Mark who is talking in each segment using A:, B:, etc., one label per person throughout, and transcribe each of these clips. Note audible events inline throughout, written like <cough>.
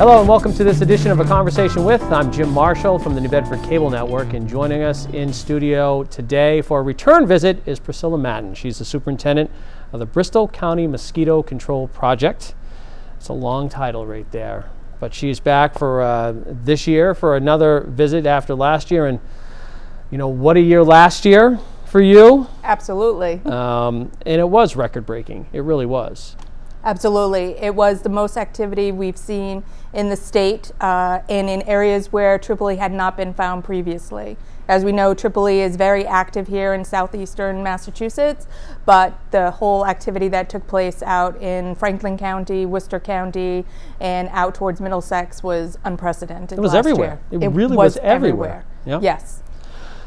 A: Hello and welcome to this edition of A Conversation With. I'm Jim Marshall from the New Bedford Cable Network, and joining us in studio today for a return visit is Priscilla Matton. She's the superintendent of the Bristol County Mosquito Control Project. It's a long title right there, but she's back for uh, this year for another visit after last year. And you know, what a year last year for you.
B: Absolutely.
A: Um, and it was record breaking. It really was.
B: Absolutely. It was the most activity we've seen in the state uh, and in areas where Tripoli had not been found previously. As we know, Tripoli is very active here in southeastern Massachusetts, but the whole activity that took place out in Franklin County, Worcester County, and out towards Middlesex was unprecedented.
A: It was everywhere.
B: Year.
A: It, really was, was everywhere.
B: everywhere. Yep. Yes.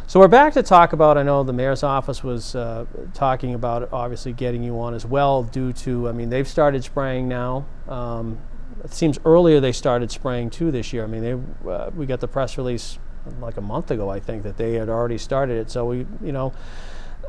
A: So we're back to talk about. I know the mayor's office was uh, talking about obviously getting you on as well, due to I mean they've started spraying now. Um, it seems earlier they started spraying too this year. I mean they uh, we got the press release like a month ago I think that they had already started it. So we you know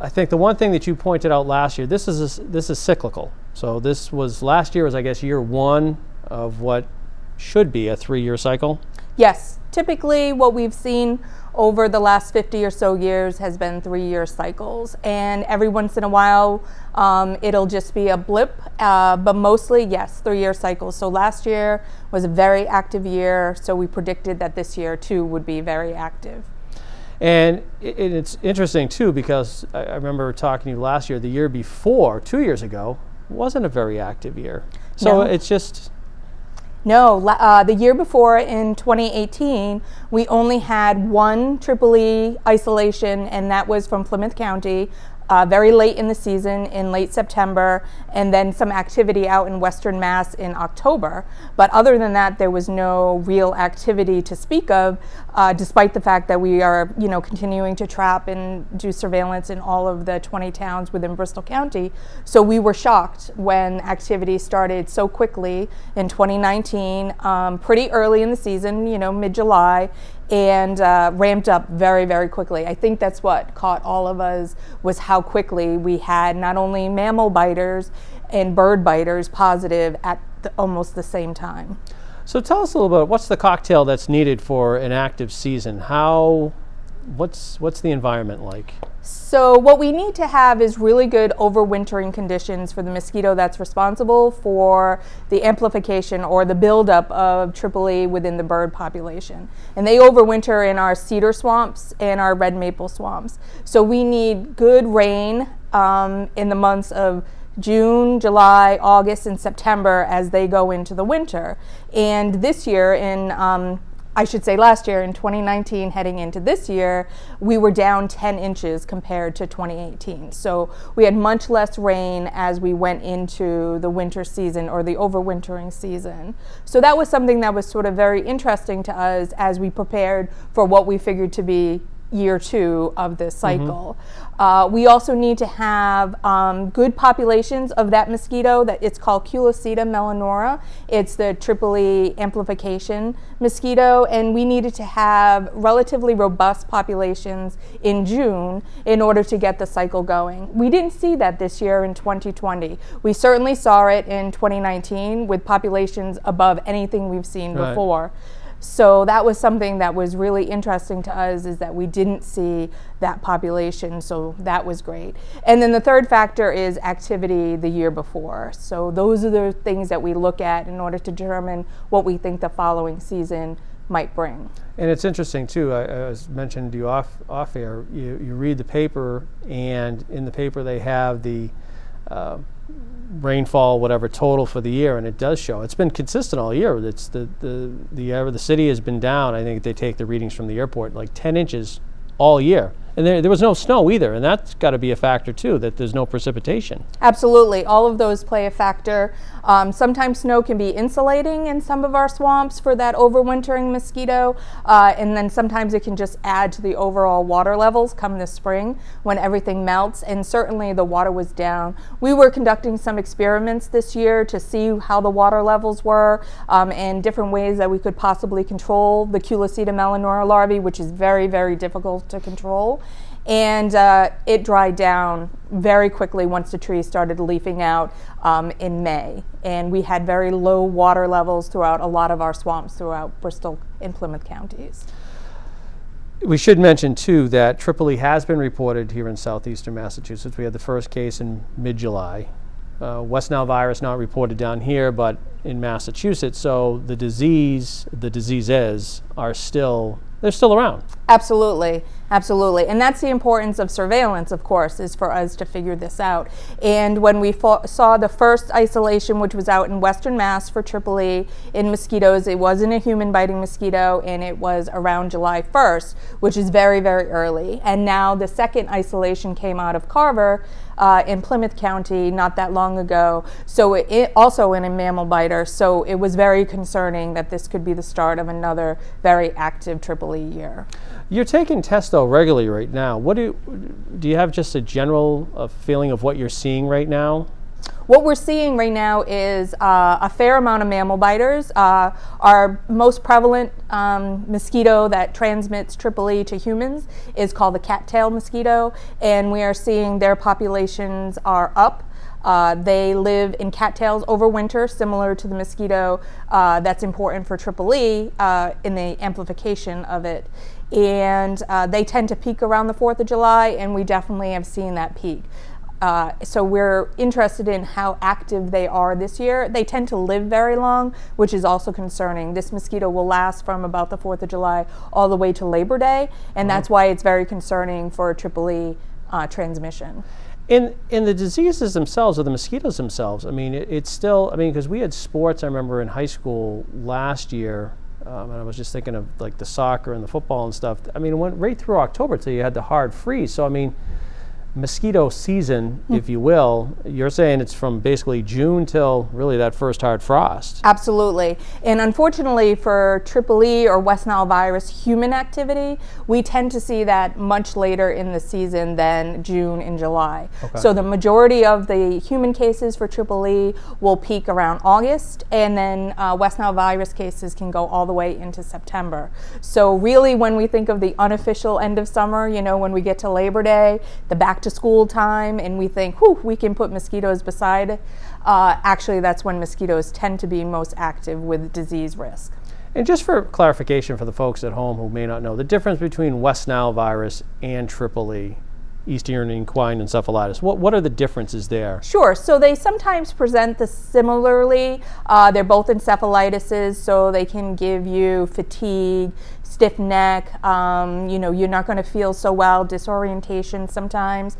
A: I think the one thing that you pointed out last year this is a, this is cyclical. So this was last year was I guess year one of what should be a three-year cycle.
B: Yes, typically what we've seen over the last 50 or so years has been three year cycles. And every once in a while, um, it'll just be a blip, uh, but mostly, yes, three year cycles. So last year was a very active year. So we predicted that this year too would be very active.
A: And it, it's interesting too because I, I remember talking to you last year, the year before, two years ago, wasn't a very active year. So no. it's just
B: no, uh, the year before in 2018, we only had one Tripoli isolation, and that was from Plymouth County uh, very late in the season in late September, and then some activity out in Western Mass in October. But other than that, there was no real activity to speak of, uh, despite the fact that we are, you know, continuing to trap and do surveillance in all of the 20 towns within Bristol County. So we were shocked when activity started so quickly in 2019, um, pretty early in the season, you know, mid-July, and uh, ramped up very, very quickly. I think that's what caught all of us was how quickly we had not only mammal biters and bird biters positive at the, almost the same time.
A: So tell us a little bit, what's the cocktail that's needed for an active season? How, what's, what's the environment like?
B: So what we need to have is really good overwintering conditions for the mosquito that's responsible for the amplification or the buildup of Tripoli within the bird population. And they overwinter in our cedar swamps and our red maple swamps. So we need good rain um, in the months of June, July, August, and September as they go into the winter. And this year in um, I should say last year in 2019 heading into this year, we were down 10 inches compared to 2018. So we had much less rain as we went into the winter season or the overwintering season. So that was something that was sort of very interesting to us as we prepared for what we figured to be year two of this mm-hmm. cycle. Mm-hmm. Uh, we also need to have um, good populations of that mosquito. That it's called Culiseta melanura. It's the Tripoli amplification mosquito, and we needed to have relatively robust populations in June in order to get the cycle going. We didn't see that this year in 2020. We certainly saw it in 2019 with populations above anything we've seen right. before. So that was something that was really interesting to us is that we didn't see that population, so that was great. And then the third factor is activity the year before. So those are the things that we look at in order to determine what we think the following season might bring.
A: And it's interesting too. I, I mentioned to you off off air. You, you read the paper, and in the paper they have the uh, rainfall, whatever total for the year, and it does show. It's been consistent all year. It's the the the the city has been down. I think they take the readings from the airport like 10 inches all year. And there, there was no snow either, and that's got to be a factor too, that there's no precipitation.
B: Absolutely. All of those play a factor. Um, sometimes snow can be insulating in some of our swamps for that overwintering mosquito, uh, and then sometimes it can just add to the overall water levels come the spring when everything melts, and certainly the water was down. We were conducting some experiments this year to see how the water levels were um, and different ways that we could possibly control the Culiseta melanura larvae, which is very, very difficult to control. And uh, it dried down very quickly once the trees started leafing out um, in May. And we had very low water levels throughout a lot of our swamps throughout Bristol and Plymouth counties.
A: We should mention too that Tripoli has been reported here in southeastern Massachusetts. We had the first case in mid-July. Uh, West Nile virus not reported down here, but in Massachusetts. So the disease, the diseases are still they're still around.
B: Absolutely, absolutely. And that's the importance of surveillance, of course, is for us to figure this out. And when we saw the first isolation, which was out in Western Mass for Tripoli in mosquitoes, it wasn't a human biting mosquito, and it was around July 1st, which is very, very early. And now the second isolation came out of Carver uh, in Plymouth County not that long ago. So it, it, also in a mammal biter. So it was very concerning that this could be the start of another very active Tripoli year.
A: You're taking though regularly right now. What do do you have just a general uh, feeling of what you're seeing right now?
B: What we're seeing right now is uh, a fair amount of mammal biters. Uh, our most prevalent um, mosquito that transmits Tripoli to humans is called the cattail mosquito, and we are seeing their populations are up. Uh, they live in cattails over winter, similar to the mosquito uh, that's important for Tripoli uh, in the amplification of it. And uh, they tend to peak around the 4th of July, and we definitely have seen that peak. Uh, so we're interested in how active they are this year. They tend to live very long, which is also concerning. This mosquito will last from about the 4th of July all the way to Labor Day, and that's why it's very concerning for Tripoli uh, transmission.
A: In in the diseases themselves or the mosquitoes themselves, I mean, it, it's still. I mean, because we had sports. I remember in high school last year, um, and I was just thinking of like the soccer and the football and stuff. I mean, it went right through October till you had the hard freeze. So I mean mosquito season, hmm. if you will, you're saying it's from basically June till really that first hard frost.
B: Absolutely. And unfortunately for Triple E or West Nile virus human activity, we tend to see that much later in the season than June and July. Okay. So the majority of the human cases for Triple E will peak around August, and then uh, West Nile virus cases can go all the way into September. So really when we think of the unofficial end of summer, you know, when we get to Labor Day, the back to school time and we think, whew, we can put mosquitoes beside, uh, actually that's when mosquitoes tend to be most active with disease risk.
A: And just for clarification for the folks at home who may not know, the difference between West Nile virus and Tripoli Eastern equine encephalitis. What, what are the differences there?
B: Sure. So they sometimes present the similarly. Uh, they're both encephalitises, so they can give you fatigue, stiff neck. Um, you know, you're not going to feel so well, disorientation sometimes.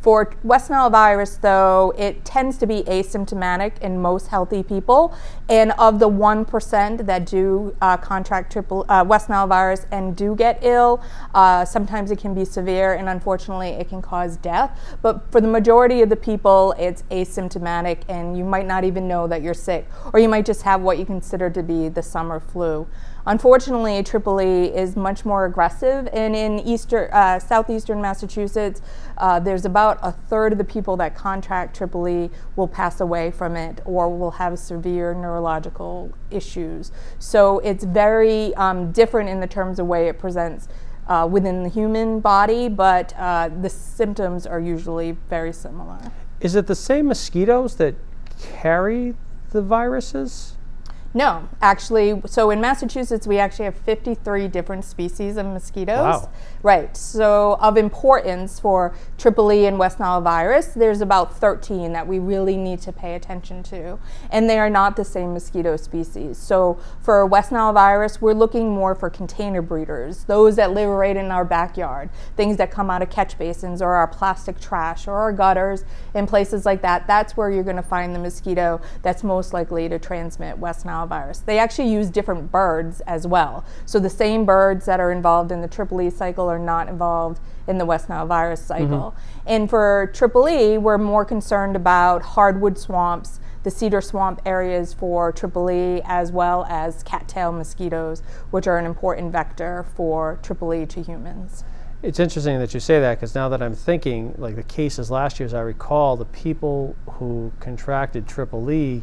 B: For West Nile virus, though, it tends to be asymptomatic in most healthy people. And of the 1% that do uh, contract triple, uh, West Nile virus and do get ill, uh, sometimes it can be severe and unfortunately it can cause death. But for the majority of the people, it's asymptomatic and you might not even know that you're sick. Or you might just have what you consider to be the summer flu. Unfortunately, Tripoli is much more aggressive, and in eastern, uh, southeastern Massachusetts, uh, there's about a third of the people that contract Tripoli will pass away from it or will have severe neurological issues. So it's very um, different in the terms of way it presents. Uh, within the human body, but uh, the symptoms are usually very similar.
A: Is it the same mosquitoes that carry the viruses?
B: No, actually, so in Massachusetts, we actually have 53 different species of mosquitoes.
A: Wow.
B: Right. So, of importance for Tripoli and West Nile virus, there's about 13 that we really need to pay attention to. And they are not the same mosquito species. So, for West Nile virus, we're looking more for container breeders, those that live right in our backyard, things that come out of catch basins or our plastic trash or our gutters in places like that. That's where you're going to find the mosquito that's most likely to transmit West Nile virus. They actually use different birds as well. So, the same birds that are involved in the Tripoli cycle are not involved in the West Nile virus cycle. Mm-hmm. And for Tripoli, we're more concerned about hardwood swamps, the cedar swamp areas for Tripoli, as well as cattail mosquitoes, which are an important vector for Tripoli to humans.
A: It's interesting that you say that because now that I'm thinking, like the cases last year, as I recall, the people who contracted Tripoli,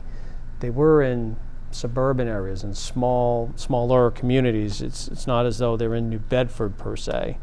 A: they were in suburban areas and small, smaller communities. It's, it's not as though they're in New Bedford per se.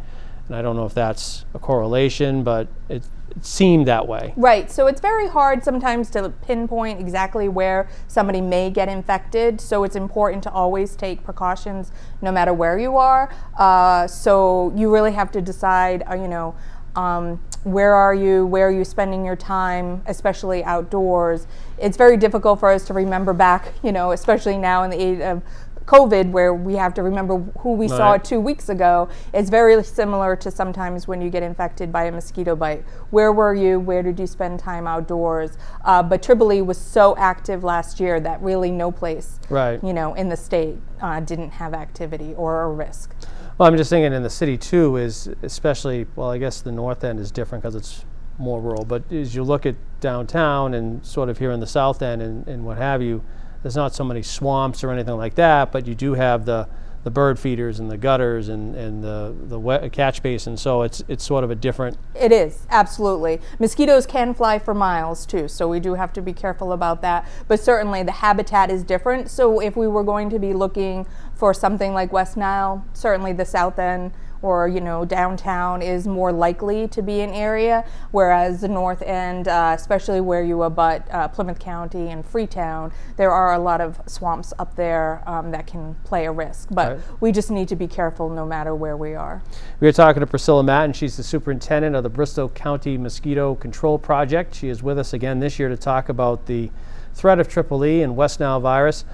A: And I don't know if that's a correlation, but it, it seemed that way.
B: Right. So it's very hard sometimes to pinpoint exactly where somebody may get infected. So it's important to always take precautions no matter where you are. Uh, so you really have to decide, uh, you know, um, where are you? Where are you spending your time, especially outdoors? It's very difficult for us to remember back, you know, especially now in the age of COVID, where we have to remember who we right. saw two weeks ago, it's very similar to sometimes when you get infected by a mosquito bite. Where were you? Where did you spend time outdoors? Uh, but Tripoli was so active last year that really no place,
A: right.
B: you know, in the state uh, didn't have activity or a risk.
A: Well, I'm just thinking in the city too is especially well, I guess the north end is different because it's more rural. But as you look at downtown and sort of here in the south end and, and what have you, there's not so many swamps or anything like that, but you do have the the bird feeders and the gutters and, and the, the wet uh, catch basin. So it's it's sort of a different.
B: It is absolutely. Mosquitoes can fly for miles too, so we do have to be careful about that. But certainly the habitat is different. So if we were going to be looking for something like West Nile, certainly the south end or you know downtown is more likely to be an area, whereas the north end, uh, especially where you abut uh, Plymouth County and Freetown, there are a lot of swamps up there um, that can play a risk. But right. we just need to be careful no matter where we are.
A: We are talking to Priscilla Matton. She's the superintendent of the Bristol County Mosquito Control Project. She is with us again this year to talk about the threat of Triple E and West Nile virus.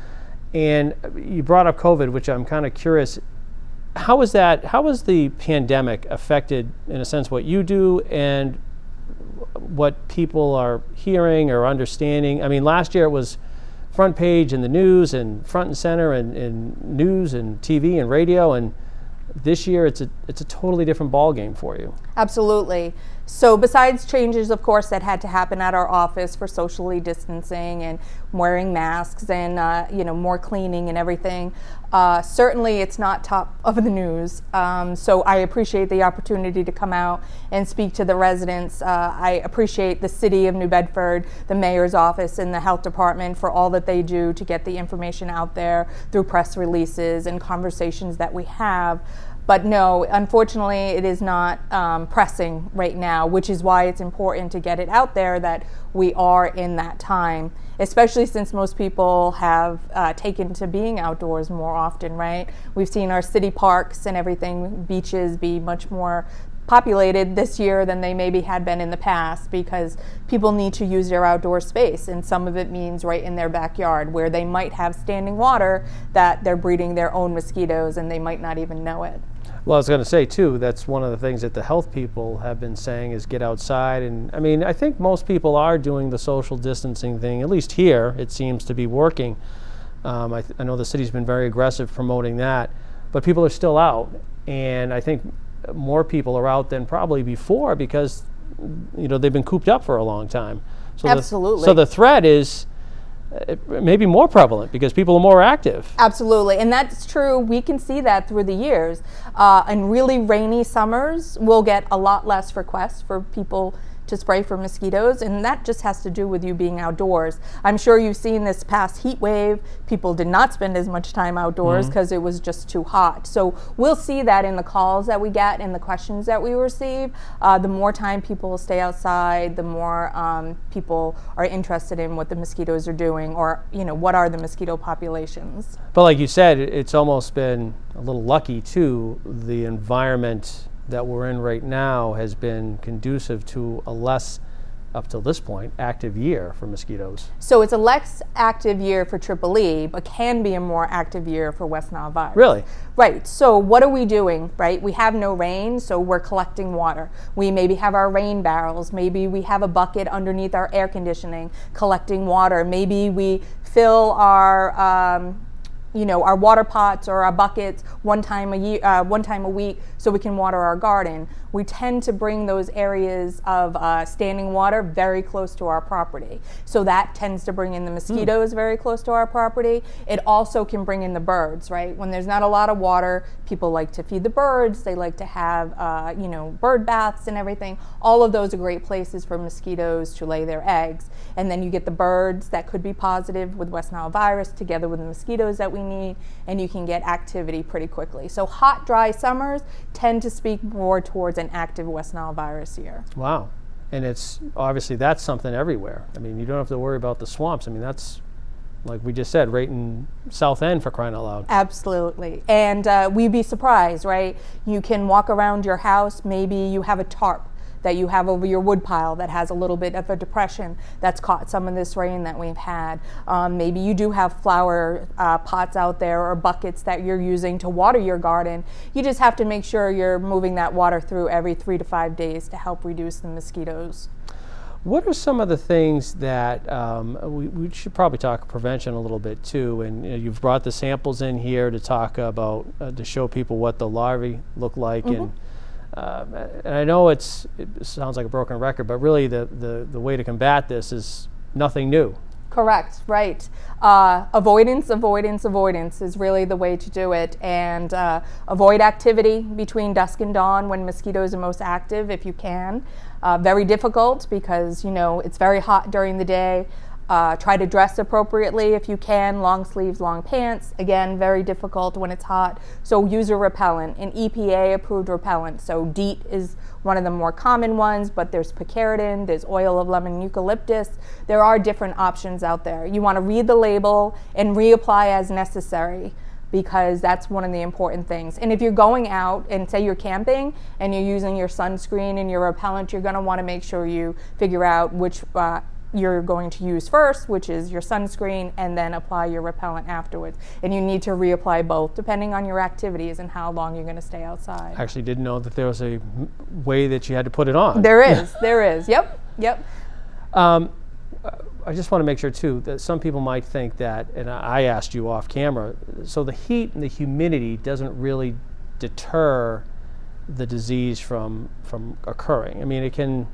A: And you brought up COVID, which I'm kind of curious how is that? How has the pandemic affected, in a sense, what you do and what people are hearing or understanding? I mean, last year it was front page in the news and front and center and in news and TV and radio, and this year it's a it's a totally different ball game for you.
B: Absolutely. So besides changes, of course, that had to happen at our office for socially distancing and wearing masks and uh, you know more cleaning and everything, uh, certainly it's not top of the news. Um, so I appreciate the opportunity to come out and speak to the residents. Uh, I appreciate the city of New Bedford, the mayor's office, and the health department for all that they do to get the information out there through press releases and conversations that we have. But no, unfortunately, it is not um, pressing right now, which is why it's important to get it out there that we are in that time, especially since most people have uh, taken to being outdoors more often, right? We've seen our city parks and everything, beaches be much more populated this year than they maybe had been in the past because people need to use their outdoor space and some of it means right in their backyard where they might have standing water that they're breeding their own mosquitoes and they might not even know it.
A: Well, I was going to say too. That's one of the things that the health people have been saying is get outside. And I mean, I think most people are doing the social distancing thing. At least here, it seems to be working. Um, I, I know the city's been very aggressive promoting that, but people are still out, and I think more people are out than probably before because you know they've been cooped up for a long time.
B: So Absolutely.
A: The, so the threat is maybe more prevalent because people are more active.
B: Absolutely, and that's true. We can see that through the years. Uh, in really rainy summers, we'll get a lot less requests for people to spray for mosquitoes, and that just has to do with you being outdoors. I'm sure you've seen this past heat wave. People did not spend as much time outdoors because mm-hmm. it was just too hot. So we'll see that in the calls that we get and the questions that we receive. Uh, the more time people stay outside, the more um, people are interested in what the mosquitoes are doing, or you know what are the mosquito populations.
A: But like you said, it's almost been a little lucky too. The environment that we're in right now has been conducive to a less up till this point, active year for mosquitoes.
B: So it's a less active year for Triple E, but can be a more active year for West Nile virus.
A: Really?
B: Right. So what are we doing, right? We have no rain, so we're collecting water. We maybe have our rain barrels. Maybe we have a bucket underneath our air conditioning collecting water. Maybe we fill our um, you know, our water pots or our buckets one time a year, uh, one time a week, so we can water our garden. We tend to bring those areas of uh, standing water very close to our property, so that tends to bring in the mosquitoes mm. very close to our property. It also can bring in the birds, right? When there's not a lot of water, people like to feed the birds. They like to have, uh, you know, bird baths and everything. All of those are great places for mosquitoes to lay their eggs, and then you get the birds that could be positive with West Nile virus together with the mosquitoes that we we need, and you can get activity pretty quickly. So hot, dry summers tend to speak more towards an active West Nile virus year.
A: Wow. And it's obviously that's something everywhere. I mean, you don't have to worry about the swamps. I mean, that's like we just said, right in South End for crying out loud.
B: Absolutely. And uh, we'd be surprised, right? You can walk around your house, maybe you have a tarp that you have over your wood pile that has a little bit of a depression that's caught some of this rain that we've had. Um, maybe you do have flower uh, pots out there or buckets that you're using to water your garden. You just have to make sure you're moving that water through every three to five days to help reduce the mosquitoes.
A: What are some of the things that um, we, we, should probably talk prevention a little bit too? And you have brought the samples in here to talk about uh, to show people what the larvae look like mm -hmm. and um, and I know it's it sounds like a broken record, but really the, the, the way to combat this is nothing new.
B: Correct, right. Uh, avoidance, avoidance, avoidance is really the way to do it. And uh, avoid activity between dusk and dawn when mosquitoes are most active if you can. Uh, very difficult because, you know, it's very hot during the day. Uh, try to dress appropriately if you can, long sleeves, long pants. Again, very difficult when it's hot. So use a repellent, an EPA approved repellent. So DEET is one of the more common ones, but there's picaridin, there's oil of lemon eucalyptus. There are different options out there. You want to read the label and reapply as necessary because that's one of the important things. And if you're going out and say you're camping and you're using your sunscreen and your repellent, you're going to want to make sure you figure out which uh, you're going to use first, which is your sunscreen, and then apply your repellent afterwards. And you need to reapply both depending on your activities and how long you're going to stay outside.
A: I actually didn't know that there was a way that you had to put it on.
B: There <laughs> is, there is. Yep, yep. Um,
A: I just want to make sure too that some people might think that, and I asked you off camera, so the heat and the humidity doesn't really deter the disease from from occurring. I mean, it can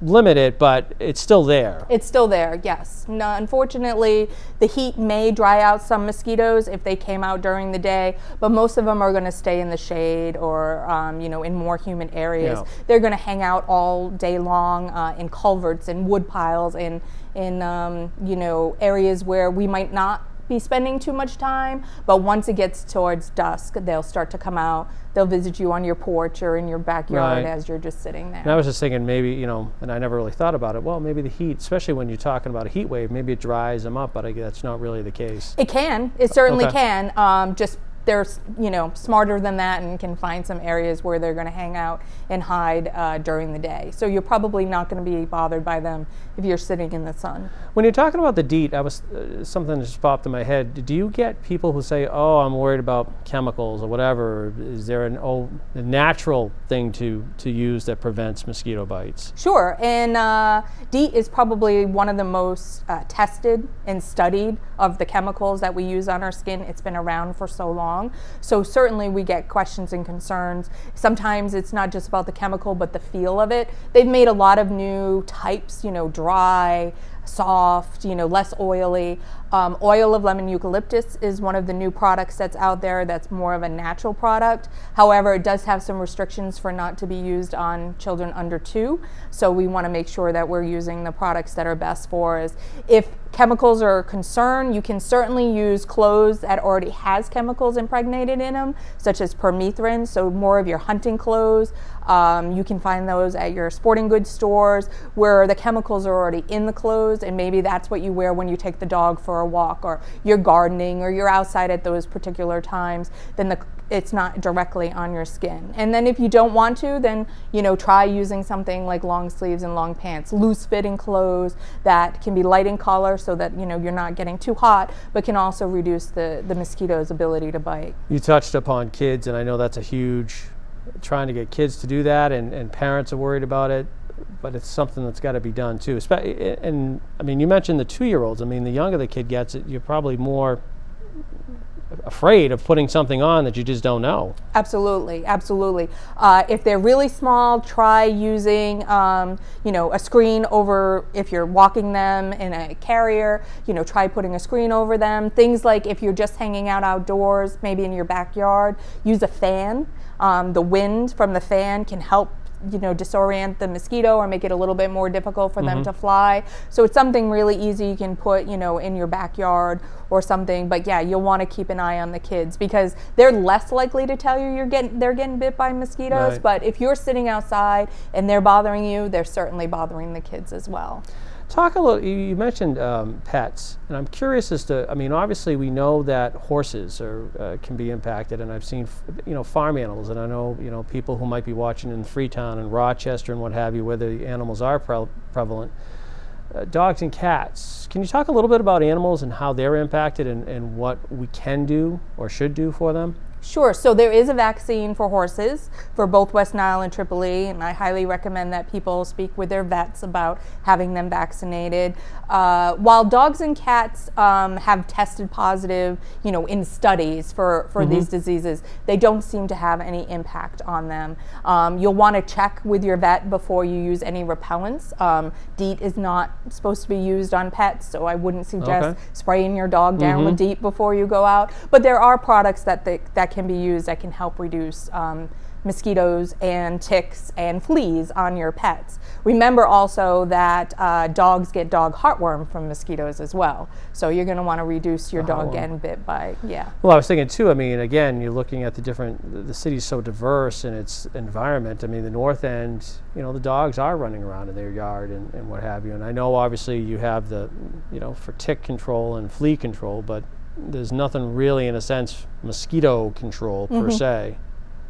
A: limit it, but it's still there.
B: It's still there, yes. No, unfortunately, the heat may dry out some mosquitoes if they came out during the day, but most of them are going to stay in the shade or, um, you know, in more humid areas. Yeah. They're going to hang out all day long uh, in culverts and wood piles and in, um, you know, areas where we might not be spending too much time, but once it gets towards dusk, they'll start to come out. They'll visit you on your porch or in your backyard right. as you're just sitting there.
A: And I was just thinking maybe, you know, and I never really thought about it. Well, maybe the heat, especially when you're talking about a heat wave, maybe it dries them up, but I guess that's not really the case.
B: It can. It certainly okay. can. Um, just they're you know smarter than that and can find some areas where they're going to hang out and hide uh, during the day. So you're probably not going to be bothered by them if you're sitting in the sun.
A: When you're talking about the DEET, I was uh, something just popped in my head. Do you get people who say, "Oh, I'm worried about chemicals or whatever"? Is there an oh, a natural thing to to use that prevents mosquito bites?
B: Sure, and uh, DEET is probably one of the most uh, tested and studied of the chemicals that we use on our skin. It's been around for so long. So certainly we get questions and concerns. Sometimes it's not just about the chemical, but the feel of it. They've made a lot of new types, you know, dry, soft, you know, less oily. Um, oil of lemon eucalyptus is one of the new products that's out there that's more of a natural product. However, it does have some restrictions for not to be used on children under two. So we want to make sure that we're using the products that are best for us. If chemicals are a concern, you can certainly use clothes that already has chemicals impregnated in them, such as permethrin, so more of your hunting clothes. Um, you can find those at your sporting goods stores where the chemicals are already in the clothes and maybe that's what you wear when you take the dog for a walk or you're gardening or you're outside at those particular times, then the, it's not directly on your skin. And then if you don't want to, then you know try using something like long sleeves and long pants, loose fitting clothes that can be light in color so that you know you're not getting too hot, but can also reduce the, the mosquito's ability to bite.
A: You touched upon kids, and I know that's a huge trying to get kids to do that, and, and parents are worried about it. But it's something that's got to be done too. And I mean, you mentioned the two-year-olds. I mean, the younger the kid gets, you're probably more afraid of putting something on that you just don't know.
B: Absolutely, absolutely. Uh, if they're really small, try using, um, you know, a screen over, if you're walking them in a carrier, you know, try putting a screen over them. Things like if you're just hanging out outdoors, maybe in your backyard, use a fan. Um, the wind from the fan can help you know disorient the mosquito or make it a little bit more difficult for them mm-hmm. to fly. So it's something really easy you can put you know in your backyard or something. But yeah, you'll want to keep an eye on the kids because they're less likely to tell you you're getting they're getting bit by mosquitoes.
A: Right.
B: But if you're sitting outside and they're bothering you, they're certainly bothering the kids as well.
A: Talk a little. You mentioned um, pets, and I'm curious as to. I mean, obviously, we know that horses are uh, can be impacted, and I've seen, you know, farm animals, and I know, you know, people who might be watching in Freetown and Rochester and what have you, where the animals are pre- prevalent. Uh, dogs and cats. Can you talk a little bit about animals and how they're impacted, and, and what we can do or should do for them?
B: Sure. So there is a vaccine for horses for both West Nile and Tripoli, and I highly recommend that people speak with their vets about having them vaccinated. Uh, while dogs and cats um, have tested positive, you know, in studies for, for these diseases, they don't seem to have any impact on them. Um, you'll want to check with your vet before you use any repellents. Um, DEET is not supposed to be used on pets, so I wouldn't suggest
A: Okay.
B: spraying your dog down with DEET before you go out. But there are products that they, that can be used that can help reduce um, mosquitoes and ticks and fleas on your pets. Remember also that uh, dogs get dog heartworm from mosquitoes as well. So you're going to want to reduce your dog
A: heartworm.
B: getting bit by yeah.
A: Well, I was thinking too. I mean, again, you're looking at the different. The, the city's so diverse in its environment. I mean, the north end, you know, the dogs are running around in their yard and, and what have you. And I know, obviously, you have the, you know, for tick control and flea control, but there's nothing really, in a sense, mosquito control per se.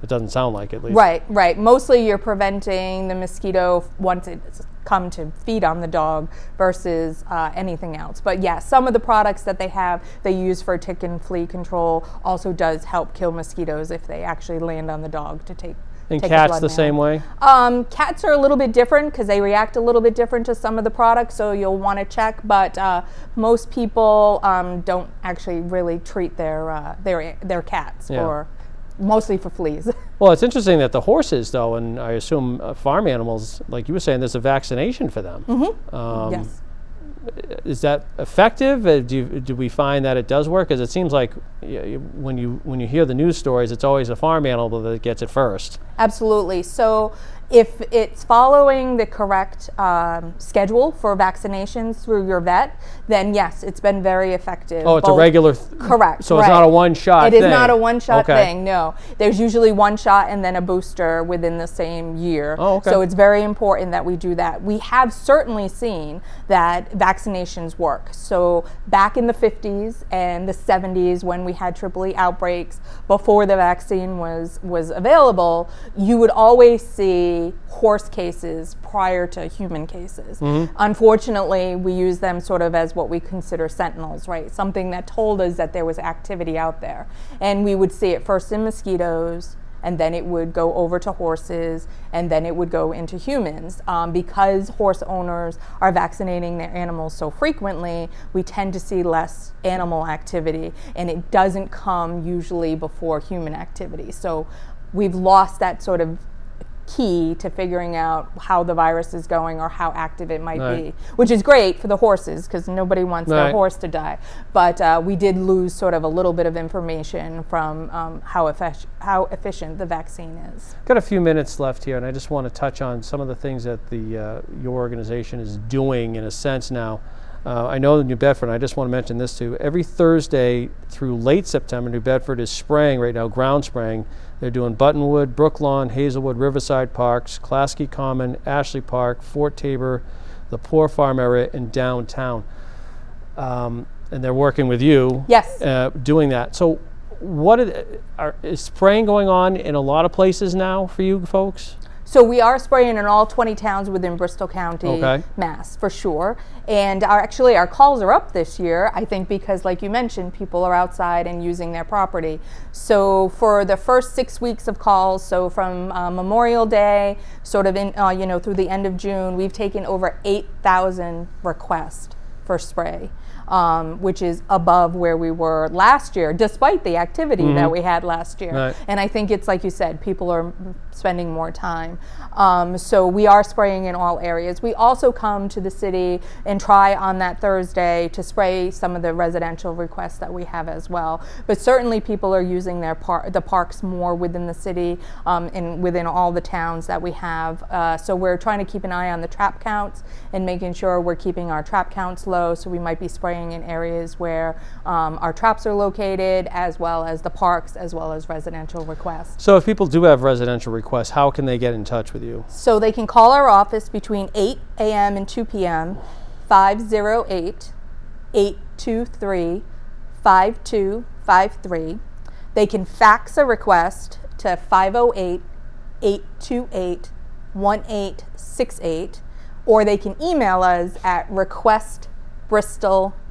A: It doesn't sound like at least.
B: Right, right. Mostly you're preventing the mosquito once it's come to feed on the dog versus uh, anything else. But yeah, some of the products that they have they use for tick and flea control also does help kill mosquitoes if they actually land on the dog to take.
A: And cats
B: blood
A: the same way.
B: Um, cats are a little bit different because they react a little bit different to some of the products, so you'll want to check. But uh, most people um, don't actually really treat their uh, their their cats
A: Yeah.
B: for mostly for fleas. <laughs>
A: Well, it's interesting that the horses, though, and I assume uh, farm animals, like you were saying, there's a vaccination for them. Mm-hmm. Um,
B: yes.
A: Is that effective? Uh, do, you, do we find that it does work? Because it seems like when you when you hear the news stories, it's always a farm animal that gets it first.
B: Absolutely. So, if it's following the correct um, schedule for vaccinations through your vet, then yes, it's been very effective.
A: Oh, it's a regular. Th-
B: Correct.
A: So it's not a one-shot.
B: It is
A: thing.
B: not a one-shot
A: Okay.
B: thing. No, there's usually one shot and then a booster within the same year.
A: Oh, okay.
B: So it's very important that we do that. We have certainly seen that vaccinations work. So back in the 50s and the 70s, when we had triple E outbreaks, before the vaccine was was available, you would always see horse cases prior to human cases. Unfortunately, we use them sort of as what we consider sentinels, right? Something that told us that there was activity out there. And we would see it first in mosquitoes, and then it would go over to horses, and then it would go into humans. Um, because horse owners are vaccinating their animals so frequently, we tend to see less animal activity, and it doesn't come usually before human activity. So we've lost that sort of key to figuring out how the virus is going or how active it might
A: Right.
B: be, which is great for the horses because nobody wants their horse to die. But uh, we did lose sort of a little bit of information from um, how, effic- how efficient the vaccine is.
A: Got a few minutes left here, and I just want to touch on some of the things that the uh, your organization is doing in a sense now. Uh, I know New Bedford, and I just want to mention this too. Every Thursday through late September, New Bedford is spraying right now, ground spraying. They're doing Buttonwood, Brooklawn, Hazelwood, Riverside Parks, Clasky Common, Ashley Park, Fort Taber, the Poor Farm area, and downtown. Um, and they're working with you
B: Yes.
A: uh, doing that. So, what are, are, is spraying going on in a lot of places now for you folks?
B: So we are spraying in all 20 towns within Bristol County,
A: Okay.
B: Mass, for sure. And our, actually, our calls are up this year. I think because, like you mentioned, people are outside and using their property. So for the first six weeks of calls, so from uh, Memorial Day, sort of in uh, you know through the end of June, we've taken over 8,000 requests for spray. Um, which is above where we were last year, despite the activity that we had last year.
A: Right.
B: And I think it's like you said, people are mm, spending more time. Um, so we are spraying in all areas. We also come to the city and try on that Thursday to spray some of the residential requests that we have as well. But certainly people are using their par the parks more within the city um, and within all the towns that we have. Uh, so we're trying to keep an eye on the trap counts and making sure we're keeping our trap counts low. So we might be spraying in areas where um, our traps are located as well as the parks as well as residential requests.
A: So if people do have residential requests, how can they get in touch with you?
B: So they can call our office between 8 a.m. and 2 p.m. 508 823 5253. They can fax a request to 508 828 1868 or they can email us at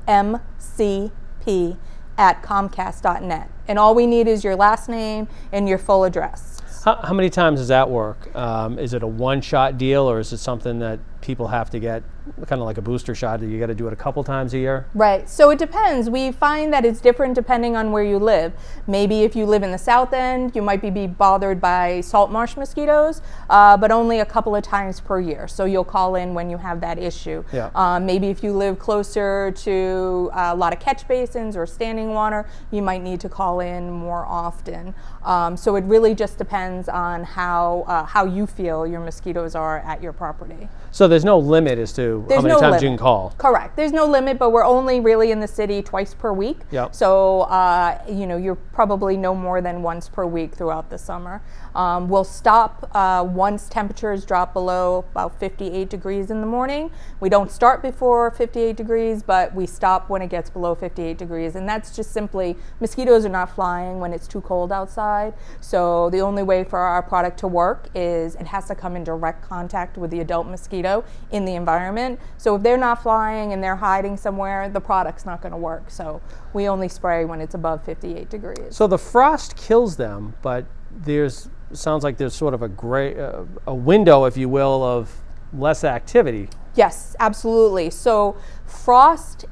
B: requestbristolmcp at comcast.net. And all we need is your last name and your full address.
A: How, how many times does that work? Um, is it a one-shot deal, or is it something that people have to get kind of like a booster shot that you got to do it a couple times a year?
B: Right. So it depends. We find that it's different depending on where you live. Maybe if you live in the south end, you might be, be bothered by salt marsh mosquitoes, uh, but only a couple of times per year. So you'll call in when you have that issue.
A: Yeah.
B: Um, maybe if you live closer to a lot of catch basins or standing water, you might need to call in more often. Um, so it really just depends on how uh, how you feel your mosquitoes are at your property.
A: So there's no limit as to
B: There's
A: how many
B: no
A: times
B: limit.
A: you can call.
B: Correct. There's no limit, but we're only really in the city twice per week.
A: Yep.
B: So, uh, you know, you're probably no more than once per week throughout the summer. Um, we'll stop uh, once temperatures drop below about 58 degrees in the morning. We don't start before 58 degrees, but we stop when it gets below 58 degrees. And that's just simply mosquitoes are not flying when it's too cold outside. So the only way for our product to work is it has to come in direct contact with the adult mosquito in the environment. So if they're not flying and they're hiding somewhere, the product's not going to work. So we only spray when it's above 58 degrees.
A: So the frost kills them, but there's sounds like there's sort of a gray uh, a window, if you will, of less activity.
B: Yes, absolutely. So frost,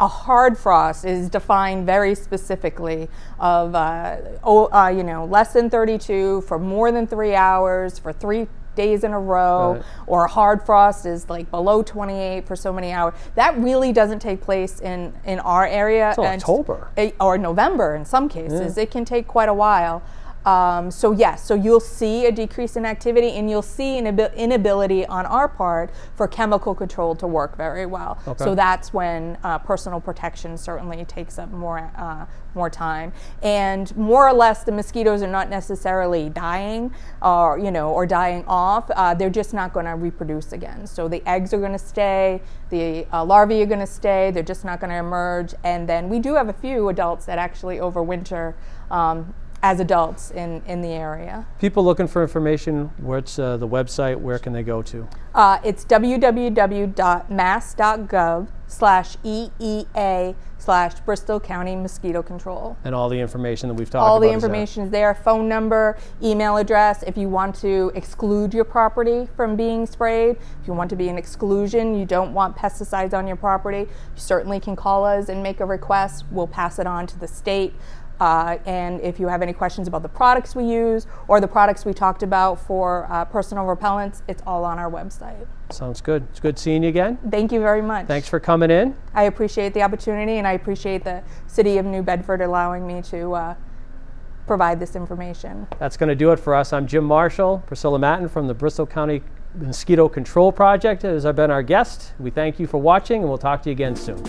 B: a hard frost is defined very specifically of, uh, oh, uh, you know, less than 32 for more than three hours for three days in a row
A: Right.
B: or a hard frost is like below 28 for so many hours that really doesn't take place in in our area
A: Till
B: and-
A: October.
B: eh, or November in some cases it can take quite a while um, so yes, so you'll see a decrease in activity, and you'll see an abi- inability on our part for chemical control to work very well.
A: Okay.
B: So that's when uh, personal protection certainly takes up more uh, more time, and more or less the mosquitoes are not necessarily dying, or you know, or dying off. Uh, they're just not going to reproduce again. So the eggs are going to stay, the uh, larvae are going to stay. They're just not going to emerge, and then we do have a few adults that actually overwinter. Um, as adults in, in the area.
A: People looking for information, what's uh, the website? Where can they go to?
B: Uh, it's www.mass.gov slash EEA slash Bristol County Mosquito Control.
A: And all the information that we've talked
B: All
A: about.
B: the
A: is there.
B: information is there, phone number, email address. If you want to exclude your property from being sprayed, if you want to be an exclusion, you don't want pesticides on your property, you certainly can call us and make a request. We'll pass it on to the state. Uh, and if you have any questions about the products we use or the products we talked about for uh, personal repellents, it's all on our website.
A: Sounds good. It's good seeing you again.
B: Thank you very much.
A: Thanks for coming in.
B: I appreciate the opportunity and I appreciate the City of New Bedford allowing me to uh, provide this information.
A: That's going to do it for us. I'm Jim Marshall, Priscilla Matton from the Bristol County Mosquito Control Project has been our guest. We thank you for watching and we'll talk to you again soon.